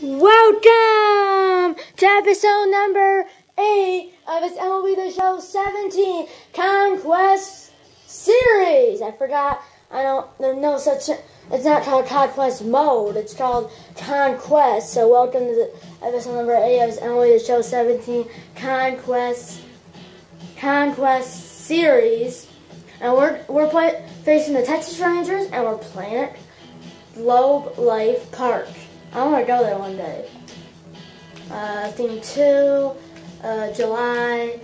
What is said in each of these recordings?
Welcome to episode number 8 of its MLB The Show 17 Conquest Series. I forgot, I don't, there's no such, it's not called Conquest Mode, it's called Conquest. So welcome to the episode number 8 of its MLB The Show 17 Conquest, Conquest Series. And we're, we're play, facing the Texas Rangers and we're playing at Globe Life Park. I want to go there one day. Uh, theme 2, uh, July.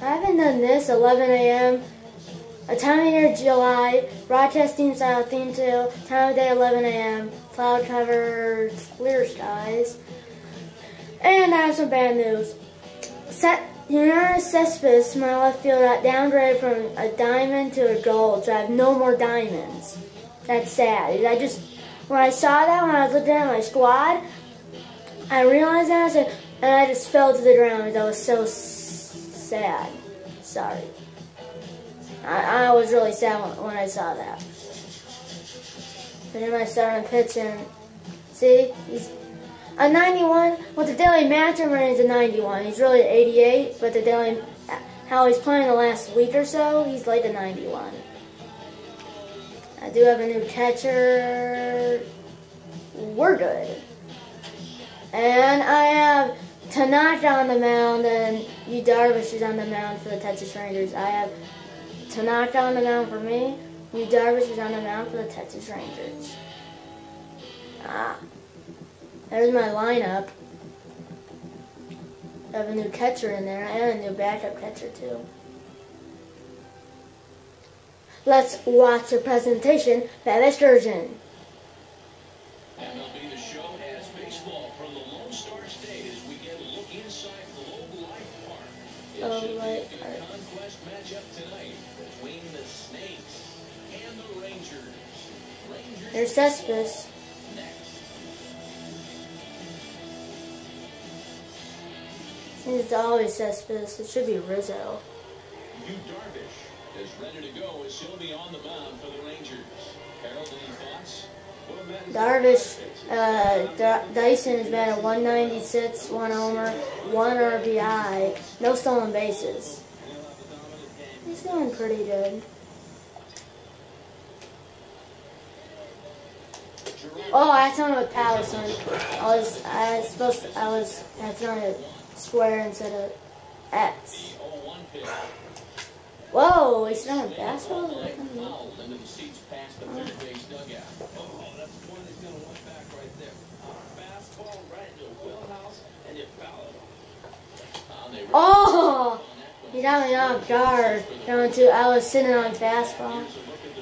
I haven't done this, 11 a.m. A time of year, July. Broadcasting style, theme 2. Time of day, 11 a.m. Cloud cover, clear skies. And I have some bad news. Set Yoenis Cespedes, my left field, got downgraded from a diamond to a gold, so I have no more diamonds. That's sad. I just when I saw that, when I was looking at my squad, I realized that, I said, and I just fell to the ground because I was so sad. Sorry. I, I was really sad when, when I saw that. But then I started pitching. See, he's a 91. Well, the daily matchup is a 91. He's really an 88, but the daily, how he's playing the last week or so, he's like a 91. I do have a new catcher. We're good. And I have Tanaka on the mound and Yu Darvish is on the mound for the Texas Rangers. I have Tanaka on the mound for me. Yu Darvish is on the mound for the Texas Rangers. Ah. There's my lineup. I have a new catcher in there and a new backup catcher too. Star State as we get a look inside Globe Life Park. It Globe should be a Life good Park. conquest matchup tonight between the Snakes and the Rangers. Rangers There's Cespedes. next. It's always Cespedes. It should be Rizzo. Yu Darvish is ready to go as he'll be on the mound for the Rangers. Harold, any thoughts? Darvish, uh, Dyson has been at 196, one homer, one RBI, no stolen bases. He's doing pretty good. Oh, I had something with Patterson. I was, I was supposed to, I was, I had something square instead of X. 0-1 pitch. Whoa, he's throwing fastballs? Leg fouled into the seats past the third base. Oh, that's one he's going to want back right there. A fastball right into the wheelhouse, and it. Oh! He got me off guard. Going to, I was sitting on fastball.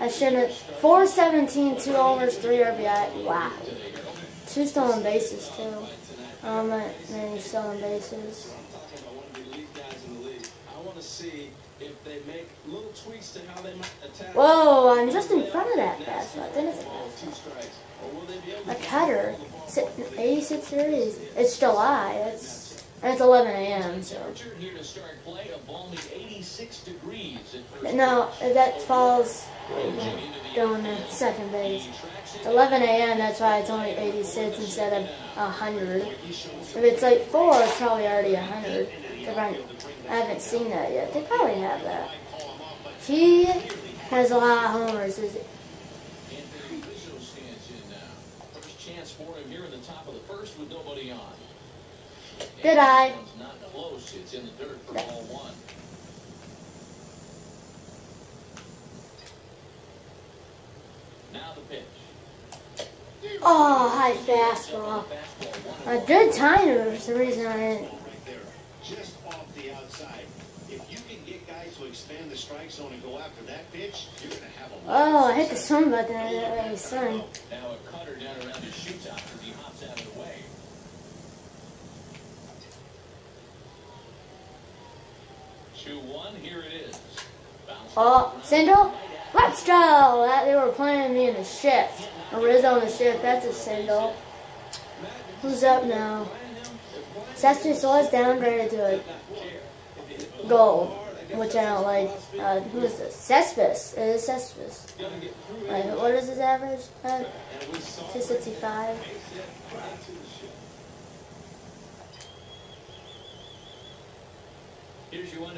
I shouldn't. 417, two homers, three RBI. Wow. Two stolen bases, too. Um, many stolen bases. talking about one of the elite guys in the league. I want to see if they make little tweaks to how they might attack. Whoa, I'm just in front of that fastball. Then it's a Ball, two fastball. strikes. Or will they be able A cutter. Sitting 86 degrees. It's July. It's, and it's 11 a.m., so. Temperature here to start play, a balmy 86 degrees at. No, that oh, falls, going to second base. It's 11 a.m., that's why it's only 86 instead of 100. If it's like 4, it's probably already 100. I, haven't seen that yet. They probably have that. He has a lot of homers. Is it? Chance for him here in the top of the first with nobody on. Did I? For. Oh, high fastball. A good timer is the reason I didn't. Right there, just off the outside. If you can get guys to expand the strike zone and go after that pitch, you're going to have a Oh, I hit the sun button. I didn't really sun. Now a cutter down around his shoot top as he hops out of the way. Two one, here it is. Oh, single? Let's go! That, they were playing me in the shift. A Rizzo in the shift. That's a single. Who's up now? Sesame saws downgraded to a goal, which I don't like. Uh, who is this? Cespedes. It is Cespedes. Like, what is his average? Uh, 265. Here's your one.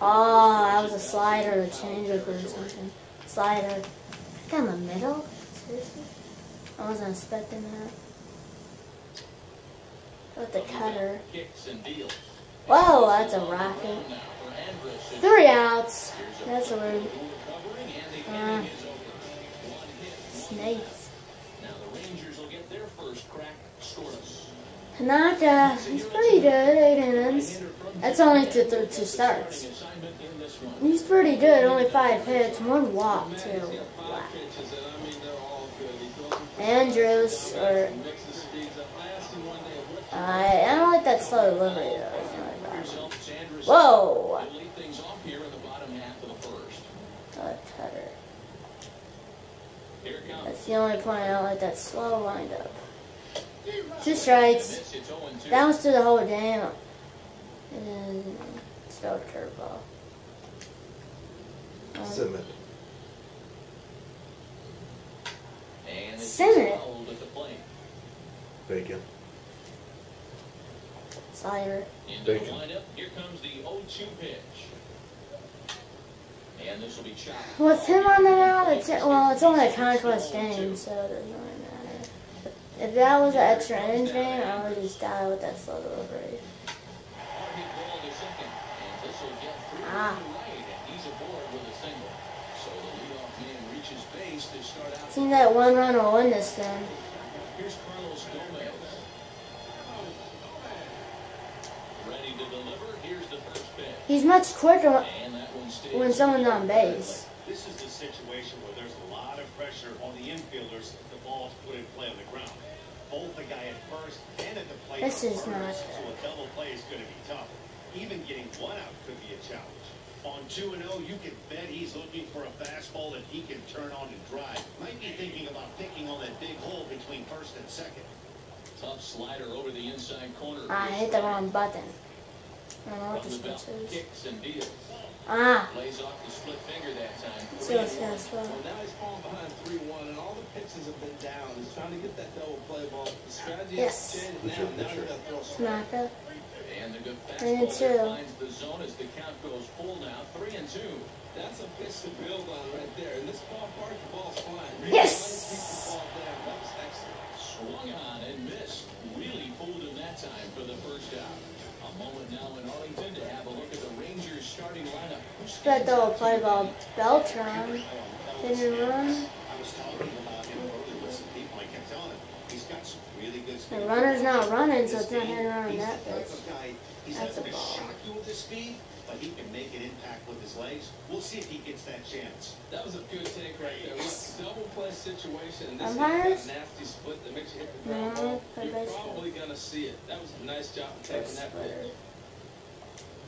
Oh, that was a slider, a changeup or something. Slider. down in the middle? Seriously? I wasn't expecting that. With the cutter. Kicks and deals. Whoa, that's a rocket. Now for Andrus. Three outs. That's a weird. recovering, and the Uh, inning is over. One hit, one Snakes. Now the Rangers will get their first crack scoreless. Tanaka, he's pretty good, eight innings. That's only to th- two starts. Assignment in this one. He's pretty good, only five hits, one walk too. Wow. five pitches, I, I don't like that slow delivery though. Like that. Yourself, Sanders. Whoa! He'll things off here in the bottom half of the first. A cutter. Here it comes. That's the only point I don't like that slow windup. Two strikes. This, it's 0-2. Bounce through the whole damn. And then throw a curveball. Um, Simon. And it's Senate. fouled at the plate. Bacon. Slider. Into the Bacon. windup. Here comes the 0-2 pitch. And this will be chopped. With him on the mound, it's well, it's only a conquest game, so it doesn't really matter. If that was an extra innings game, I would just die with that slow delivery. Hard hit ball to second. And this will get through Ah. to right. And he's aboard with a single. So the leadoff man reaches base to start out. Seems that one run will win this thing. Here's Carlos Gomez. Ready to deliver. Here's the first pitch. He's much quicker And that one stays. when someone's on base. This is the situation where there's a lot of pressure on the infielders if the ball's put in play on the ground. Both the guy at first and at the plate This are is not so a double play is going to be tough. Even getting one out could be a challenge. On 2 and 0, you can bet he's looking for a fastball that he can turn on and drive. Might be thinking about picking on that big hole between first and second. Tough slider over the inside corner. Ah, I hit the wrong button. This the is. Kicks and. Ah, Plays off the split finger that time. let's what's gonna. Well, now he's falling behind 3-1, and all the pitches have been down. He's trying to get that double play ball. The strategy Yes. has changed now. Now he's got to throw. And the good fastball finds the zone as the count goes full now. Three and two. That's a pitch to build on right there. In this ballpark, the ball's flying. Yes! Swung on and missed. Really fooled him that time for the first out. A moment now in Arlington to have a look at the Rangers. That double play ball Beltron. Didn't run. I was talking about him earlier with some people. I kept telling him he's got some really good speed. The runner's not running, so it's not hitting around that type pitch. of guy, He's That's not a ball. shock you with his speed, but he can make an impact with his legs. We'll see if he gets that chance. That was a good take right there. Double play situation, this is Umpires? that nasty split that makes you hit the No, ground ball. See it. That was a nice job of taking that pitch.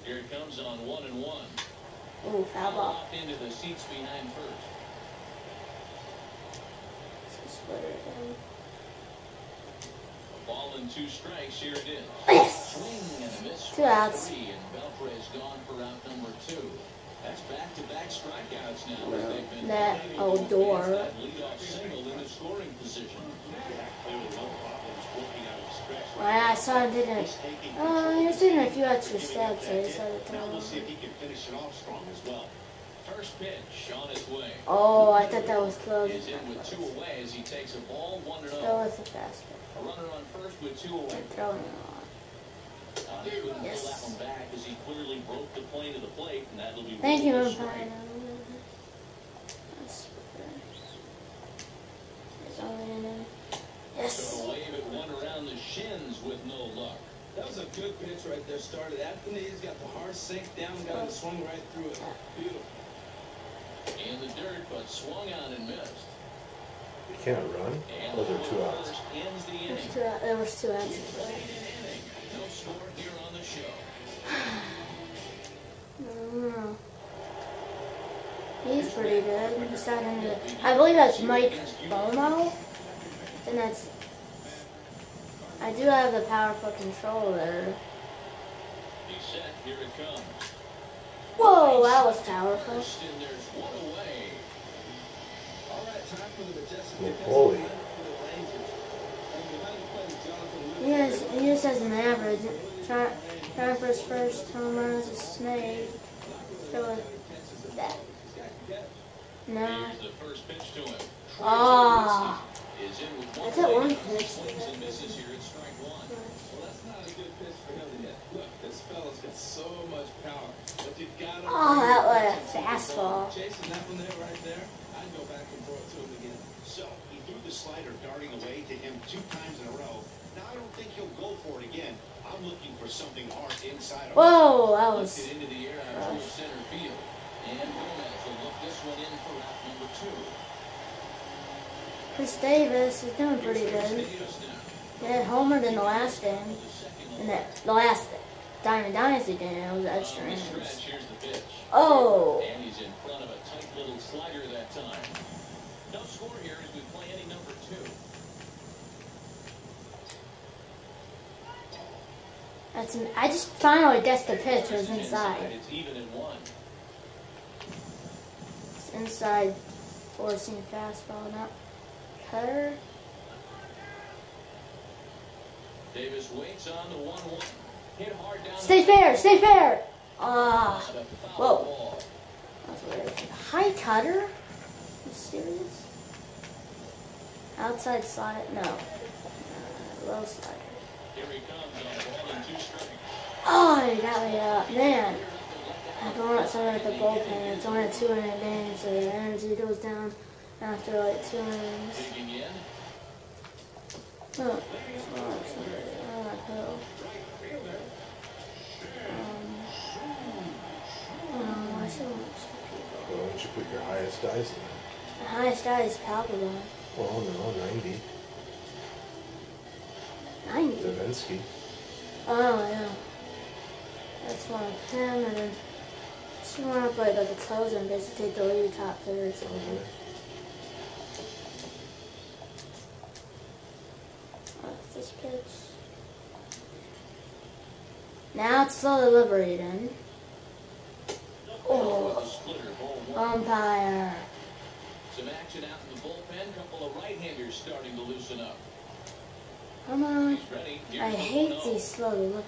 Here it comes on one and one. Ooh, foul ball. Off into the seats behind first. A ball and two strikes. Here it is. Yes! Swing and a miss. Two outs. Three, and Beltre's gone for out number two. That's back-to-back strikeouts now. been That playing Odor. that leadoff single in the scoring position. Clearly no problems working out of the stretch. Well, I saw him didn't. Taking Oh, control. he was taking a few extra steps, so he that decided hit. to Now throw see if he can finish it off strong as well. First pitch on its way. Oh, I thought that was close. Is in with two away as he takes a ball, one and oh. was a fast A runner on first with two away. one. Throwing it on. Uh, he couldn't Yes. pull that one back as he clearly broke the plane of the plate, and that'll be Thank you, umpire. strike. That's It's only in there. So Yes. wave it one around the shins with no luck. That was a good pitch right there. Started at the knees, got the hard sink down, got it swung right through it. Beautiful. In the dirt, but swung on and missed. You can't run? And Those the are two outs. ends the There's inning. two, out- there was two outs. No score here on the show. I. He's pretty good. He's not in the, I believe that's Mike Bomo. And that's. I do have the powerful controller. He's set. Here it comes. Whoa, that was powerful. First, and there's one away. All right, time for the majestic Well, defensive holy. lineup for the Rangers. And behind the plate is Jonathan He has, he just has an average. Try, Trying for his first home run as a snake. Throw uh, it that. No. Here's the first pitch to him. Is in with That's at one Swings and misses here at strike one. Well, that's not a good pitch for him to hit. Look, this fella's got so much power. But you gotta. Oh, that was a fastball. Chasing that one there right there, I'd go back and throw it to him again. So he threw the slider darting away to him two times in a row. Now I don't think he'll go for it again. I'm looking for something hard inside of Whoa, that Lifts was. it into the air out center field. And Gomez will look this one in for out number two. Chris Davis is doing pretty good. He had homered in the last game. The In that, the last Diamond Dynasty game, it was extra innings. the. Oh. And he's in front of a tight little slider that time. No score here as we play number two. That's an, I just finally guessed the pitch was inside. It's inside four seam fastball, not cutter. Davis waits on the one-one. Hit hard down. Stay fair, stay fair. Ah, foul Whoa. that's weird. High cutter? You serious? Outside slide? No. Uh, low slider. Here he comes on and two strikes. Oh, you got me up. Man. I'm going outside at the bullpen. It's only two inning game, so the energy goes down after like two innings. Digging in. Oh, it's not somebody on that hill. Um, oh, I should want some people. Well, why don't you put your highest dice in? The highest guy is Palpable. Well, no, 90. 90. Davinsky. Oh, yeah. That's one of him, and then she went up like at the close and basically delete top third or something. Okay. What's this pitch? Now it's slowly liberating. Oh, a splitter, ball one. umpire. Some action out in the bullpen. Couple of right-handers starting to loosen up. Come on. He's ready. Here's I hate these slow deliveries.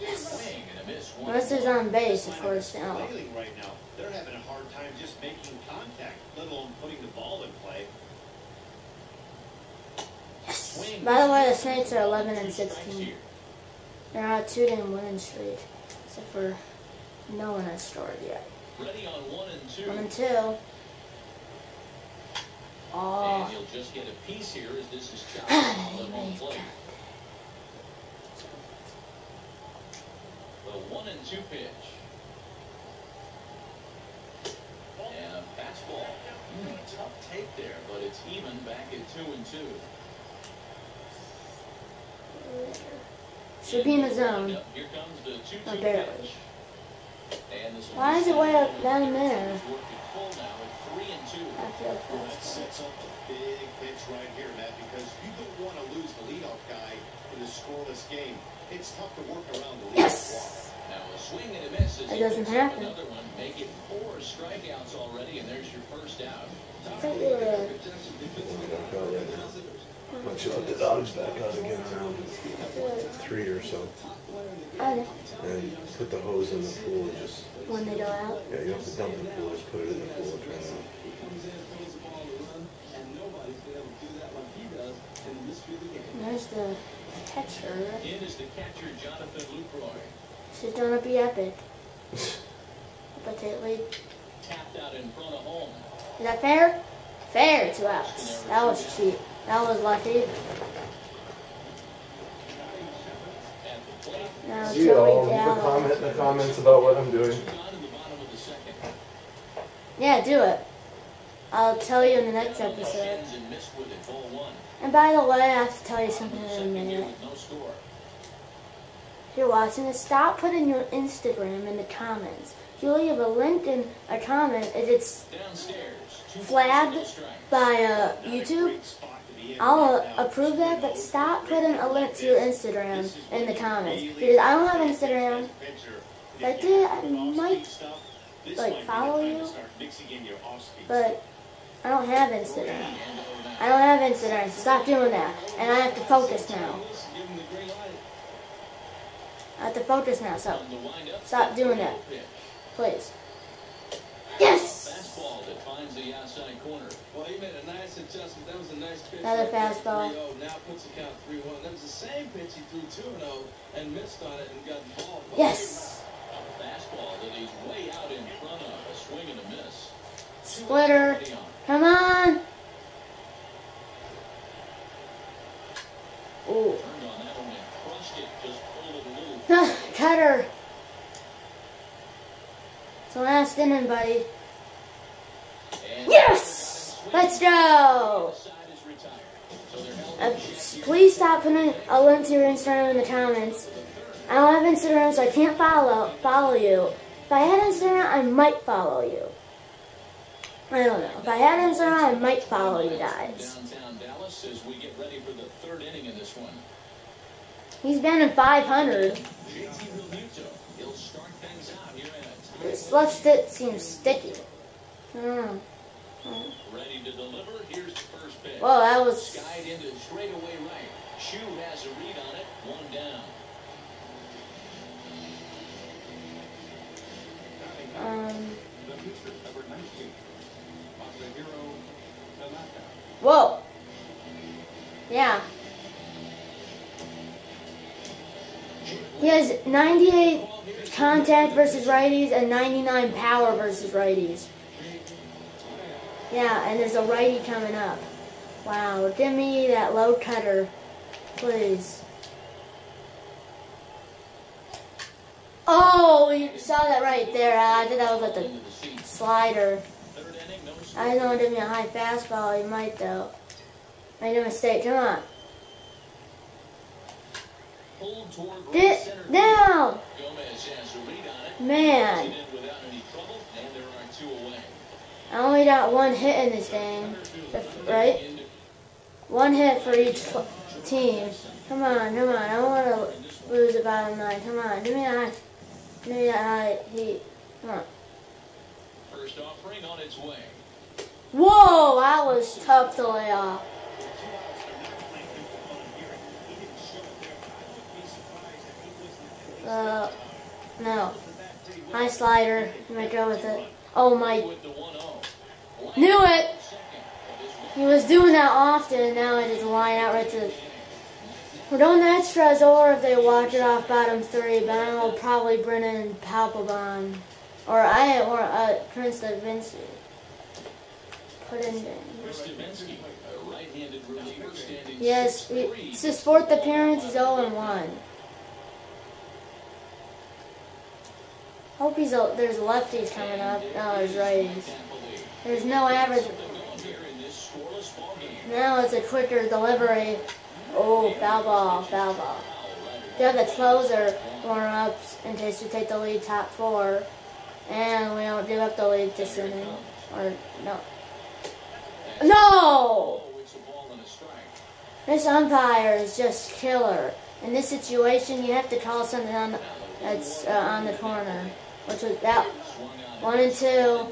Yes. Swing and a miss. One Unless there's on base, of course. Now, right now. They're having a hard time just making contact, let alone putting the ball in play. yes. By the way, the Saints are 11 and 16. Here. They're on a two-game winning streak, except for no one has scored yet. Ready on one and two. One and two. And Oh, you'll just get a piece here as this is chopped on the home plate. The one and two pitch. And a fastball. Hmm, tough take there, but it's even back at two and two. Should be in the zone. Yep, Here comes the two Oh, two barely. pitch. And this Why is it way up down in there? He's worked it full now at three and two. I feel Well, that sets up a big pitch right here, Matt, because you don't want to lose the leadoff guy in a scoreless game. It's tough to work around the leadoff. Yes. Now a swing and a miss as It doesn't happen. Another one, make it four strikeouts already, and there's your first out. I thought you were. Back out right now. Why don't you the dogs back out again around three or so? I know. And put the hose in the pool and just, When they go out. yeah, you don't have to dump the pool, just put it in the pool and turn it on. He comes in, throws the ball to run, and nobody's been able to do that like he does in the the game. There's the catcher. In is the catcher, Jonathan Lucroy. She's gonna be epic. But they lead. Tapped out in front of home. Is that fair? Fair, two outs. That was cheap. That was lucky. At the plate, See you all, Joey leave a comment in the comments about what I'm doing. two gone in the bottom of the second. Yeah, do it. I'll tell you in the next Down on the episode. and missed with it, ball one. And by the way, I have to tell you something in a minute. no score. If you're watching this, stop putting your Instagram in the comments. If you leave a link in a comment, if it's Flagged. balls, no strike. by uh, YouTube, I'll approve that, but stop putting a link to your Instagram in the comments. Because I don't have Instagram. I did, I might, like, follow you. but I don't have Instagram. I don't have Instagram, so stop doing that. And I have to focus now. I have to focus now, so Stop doing that. please. Yes! Fastball that finds the outside corner. Well, he made a nice adjustment. That was a nice pitch. Another fastball. Oh. Now puts the count 3-1. That was the same pitch he threw 2-0 and missed on it and got the ball. Yes! A fastball that he's way out in front of. A swing and a miss. Splitter. Come on! Ooh. Turned on that one and crushed it. Just pulled it a little. Cutter. The last inning, buddy. Yes! Let's go! Uh, please stop putting a link to your Instagram in the comments. I don't have Instagram, so I can't follow follow you. If I had Instagram, I might follow you. I don't know. If I had Instagram, I might follow you guys. He's been in 500. JT Realmuto. He'll start things out here in a tie. This left stick seems sticky. Hmm. Ready to deliver. Here's the first pitch. Whoa, that was. Skied into straightaway right. Choo has a read on it. One down. Um. The pitcher, number 19, Masahiro Tanaka. Whoa. Yeah. He has 98 contact versus righties and 99 power versus righties. Yeah, and there's a righty coming up. Wow, give me that low cutter, please. Oh, you saw that right there. I think that was at the slider. I know give me a high fastball. He might though. Made a mistake. Come on. Pulled toward right Get center. down, Gomez has a read on it. man. It in without any trouble, and there are two away. I only got one hit in this game, right? One hit for each team. Come on, come on. I don't want to lose a bottom nine. Come on, give me that. high- Give me that high heat. Come on. first offering on its way. Whoa, that was tough to lay off. Uh, no. High slider. You might go with it. Oh my With the 1-0. Knew it. He was doing that often, and now it is line out right to. We're doing the extras, or if they walk it off bottom three, but I will probably bring in Palpabon, or I or uh, Prince Vinci. Put in. Yes, he, 6'3". it's his fourth appearance. He's 0 and 1. Hope he's a, there's lefties coming up. No, there's righties. There's no average. Now it's a quicker delivery. Oh, foul ball, foul ball. Have the closer warm ups in case we take the lead top four. And we don't give up the lead this inning. Or, no. No! This umpire is just killer. In this situation, you have to call something on that's uh, on the corner. Which was that. One and two.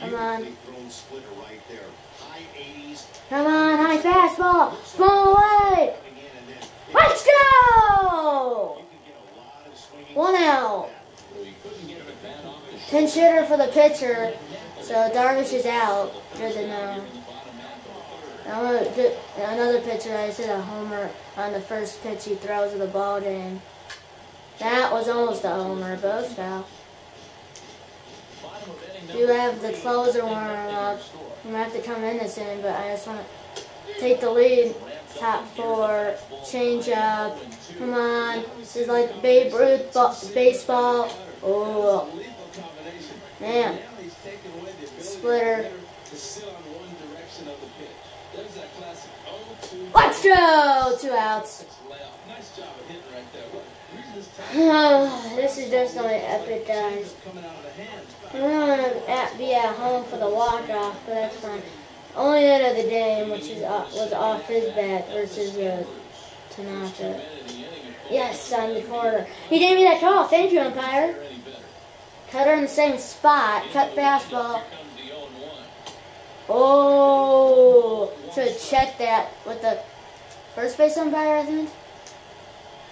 Come on. Beautifully thrown splitter right there. High 80s, Come on, high fastball. Boom away. in Let's go! One out. Pinch hitter for the pitcher. So Darvish is out. Good to know. in do uh, another pitcher. I said a homer on the first pitch he throws of the ball game. That was almost a homer, but it was foul. Do have the closer warm up. You might have to come in this inning, but I just want to take the lead. Top four, change up. Come on, this is like Babe Ruth baseball. Oh, man, Splitter. of the hitter to sit on one direction of the pitch. There's that classic 0-2. let's go. Two outs. Nice job of hitting right there. This is just only epic, guys. I'm gonna be at home for the walk off, but that's fine. Only end of the game, which is off, was off his bat versus uh, Tanaka. Yes, on the corner. He gave me that call. Thank you, umpire. Cut her in the same spot. Cut fastball. Here comes the 0-1. Oh, should checked that with the first base umpire, I think.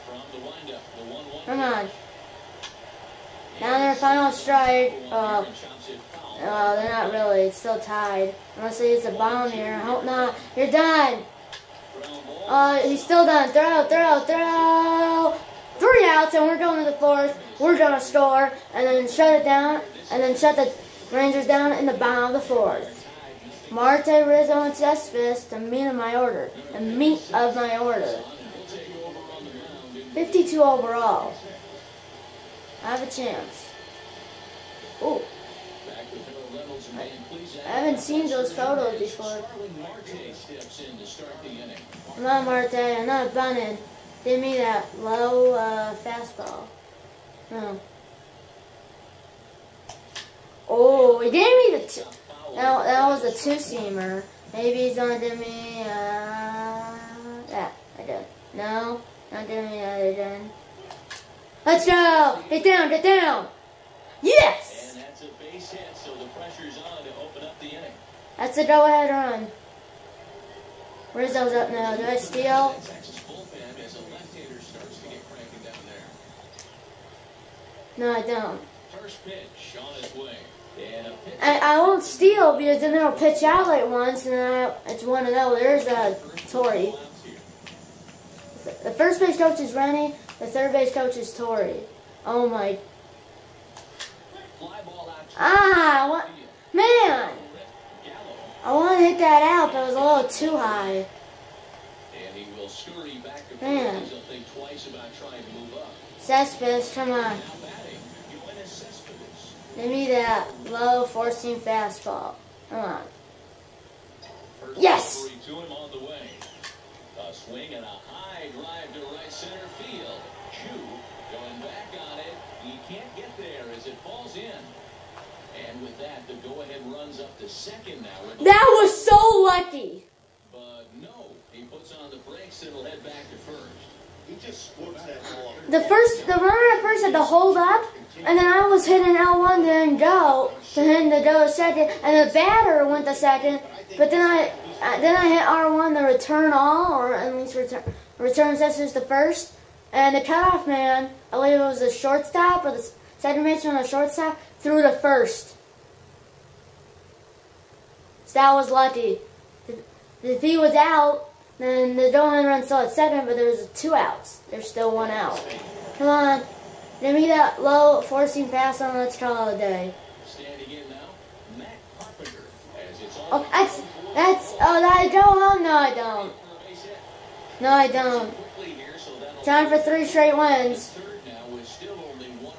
From the windup, the 1-1 Come on. Now their final strike. Chops uh, they're not really. It's still tied. Unless he hits a bomb here. I hope not. You're done. Uh, he's still done. Throw, throw, throw. Three outs, and we're going to the fourth. We're going to score, and then shut it down, and then shut the Rangers down in the bottom of the fourth. Marte, Rizzo, and Cespedes, the meat of my order. The meat of my order. He'll take over on the mound in 52 overall. I have a chance. Plesac. I haven't seen those photos before. To. I'm not Marte, I'm not bunted. Give me that low uh, fastball. No. Oh, he gave me the two. That, that was a two-seamer. Maybe he's gonna give me, uh, yeah, I did. No, not giving me that again. Let's go! Get down, get down! Yes! And that's a base hit, so the pressure's on to open up the inning. That's a go-ahead run. Rizzo's up now. Do I steal? That Texas bullpen as a left-hander starts to get cranky down there. No, I don't. First pitch on its way. And a pitch. I, I won't steal because then they'll pitch out like once and then I, it's 1 0. There's a Tori. The first base coach is Rennie. The third base coach is Tori. Oh my. Ah, want, man! I want to hit that out, but it was a little too high. Man. Cespedes, come on. Give me that low four seam fastball. Come on. Yes! A swing and a high drive to right center field. Choo going back on it. He can't get there as it falls in. And with that, the go-ahead runs up to second now. with a- That was so lucky. But no, he puts on the brakes and will head back to first. He just squirts that ball. The first, the runner at first had to hold up, and then I was hitting L1 to then go, to him to go to second, and the batter went to second, but then I, uh, then I hit R1 to return all, or at least return, return Cespedes to first, and the cutoff man, I believe it was the shortstop, or the second baseman or the shortstop, threw to first. So that was lucky. If, he was out, then the Dolan run still at second, but there was two outs. There's still one out. Come on. Give me that low four seam fastball let's call it a day. Standing in now, Matt Carpenter. As it's all Oh, that's, that's, oh, I go home? No, I don't. No, I don't. Time for three straight wins.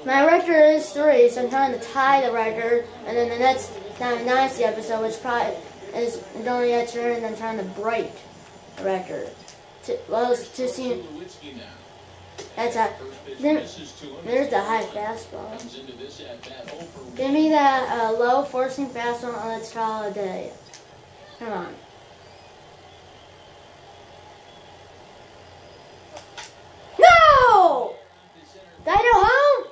My record is three, so I'm trying to tie the record. And then the next Dynasty episode, which probably is going to turn, and I'm trying to break the record. Two, well, it's see. that's a, to there's the high fastball. Comes into this at bat 0 for Give me that uh, low four seam fastball on let's call it a day. Come on. No! Did I go home?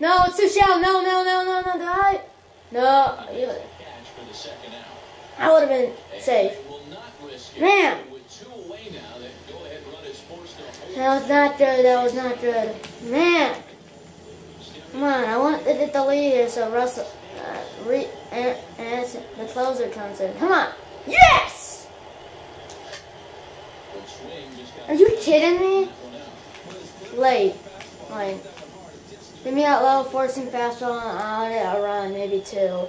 No, it's too shallow. No, no, no, no, no. Did I? No. I would have been safe. it. Man. That was not good. That was not good. Man. Come on. I want to get the lead here so Russell, uh, re, and, and the closer comes in. Come on. Yes! Good swing, just got Are you kidding me? Late. Like, give me that low four seam fastball and I'll a run, maybe two.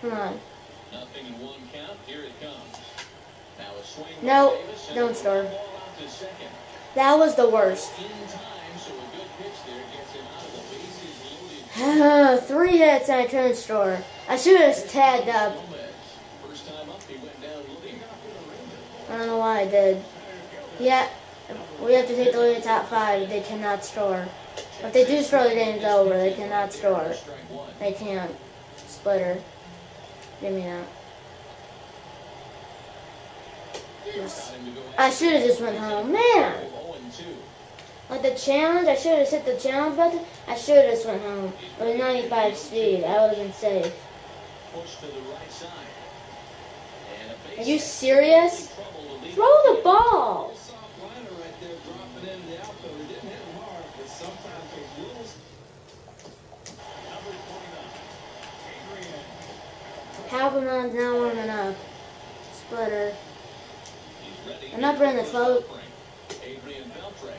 Come on. Nothing in one count. Here it comes. Now a swing. by No, don't start. ball out to second. That was the worst. Uh, three hits and I couldn't score. I should have tagged up. I don't know why I did. Yeah, we have to take the lead top five. They cannot score. If they do score, the game's over. They cannot. Strike. They can't. Splitter. Give me that. I should have just went home. Man! Like the challenge, I should have hit the challenge button. I should have went home. With 95 speed. I would have been safe. Are you serious? Throw the ball. Halberman's now warming up. Splitter. I'm not bringing the float.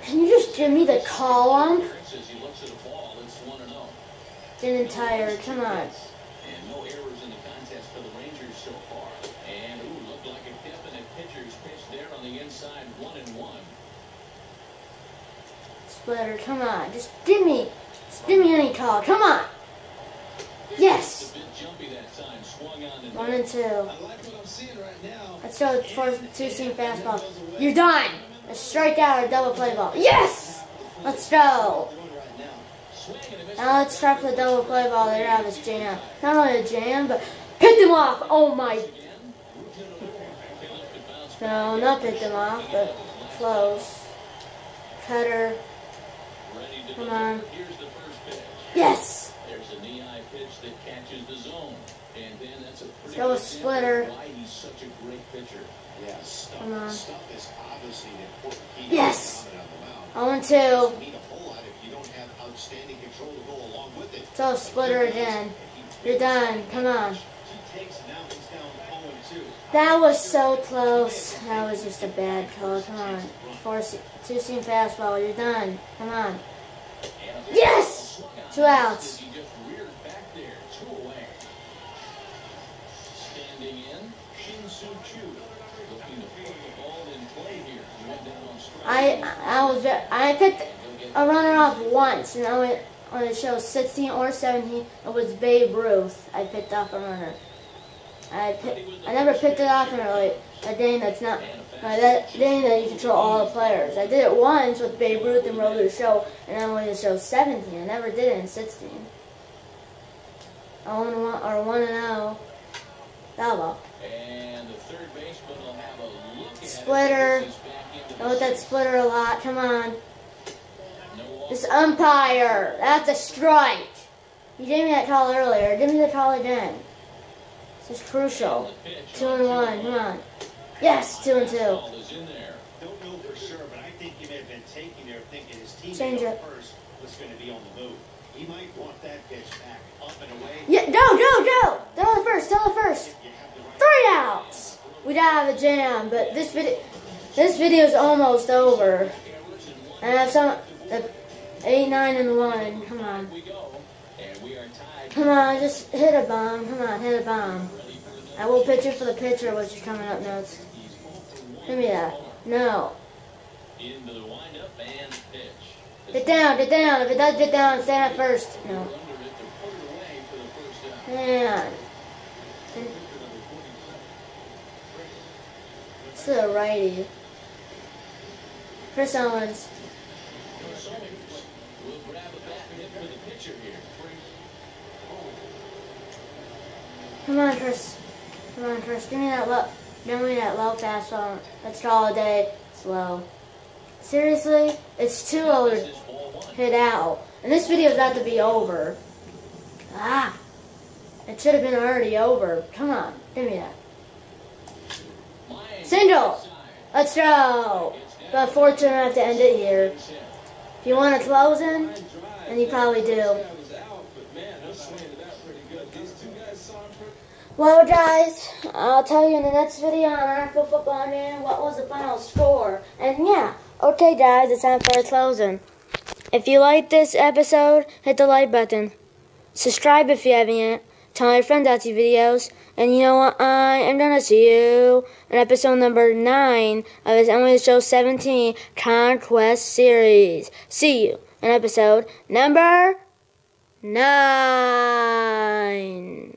Can you just give me the column? As he looks at a ball, it's 1 and 0. Getting. Come on. And no errors in the contest for the Rangers so far. And ooh, looked like a definite pitcher's pitch there on the inside, 1 and 1. Splitter, come on. Just give me. Just give me any call. Come on. Yes. Just a bit jumpy that time, swung on and One and two. I like what I'm seeing right now. Let's go for two seam fastball. You're done. A strikeout or double play ball. Yes. Let's go. Now. let's try for the double play ball. There have his jam. Not only a jam, but pick them off. Oh my. No, not pick them off, but close. Cutter. Come on. Yes. There's a pitch that catches the zone. And then that's a pretty go with Splitter. Why he's such a great pitcher. Yeah, stuff, Come on. is obviously an important key Yes. to on the mound. Oh and two. Doesn't mean a whole lot if you don't have outstanding control to go along with it. So splitter again. You're done. Come on. He takes now he's down 0 and 2. That was so close. That was just a bad call. Come on. Four, se- two seam fastball. You're done. Come on. Yes! Two outs. He just reared back there, two away. Standing in, Shin Soo Choo. The. I I was I picked a runner off once, and I went on the show 16 or 17. It was Babe Ruth. I picked off a runner. I pick, I never picked it off in a, like a game that's not like that game that you control all the players. I did it once with Babe Ruth and the show, and I went to show 17. I never did it in 16. I won one or one and oh. zero. That ball. Splitter. I want that splitter a lot. Come on. This umpire, that's a strike. You gave me that call earlier. Give me the call again. This is crucial. Two and one. Come on. Yes, two and two. Change it. He might want that pitch back up and away. Yeah, go, go, go. Throw the first. Throw the first. Three outs. We don't have a jam, but this video, this video is almost over. And I have some uh, eight, nine, and one. Come on. Come on, just hit a bomb. Come on, hit a bomb. I will pitch it for the pitcher, which is coming up next. Give me that. No. Get down, get down. If it does get down, stand up first. No. Under it to put it away for the first out. Man. It's a righty. Chris Owings. So we'll grab a bat for the pitcher here. Come on, Chris. Come on, Chris. Give me that low. Give me that low fastball. Let's call it day. Slow. Seriously? It's too low to is hit out. And this video's about to be over. Ah. It should have been already over. Come on. Give me that. Single. Let's go. But fortunate enough to end it here. If you want to close in, and you probably do. Well, guys, I'll tell you in the next video on RFL Football Man what was the final score. And yeah, okay, guys, it's time for a closing. If you like this episode, hit the like button. Subscribe if you haven't yet. Tell your friends about these videos. And you know what? I am gonna see you in episode number 9 of this MLB Show 17 Conquest series. See you in episode number 9.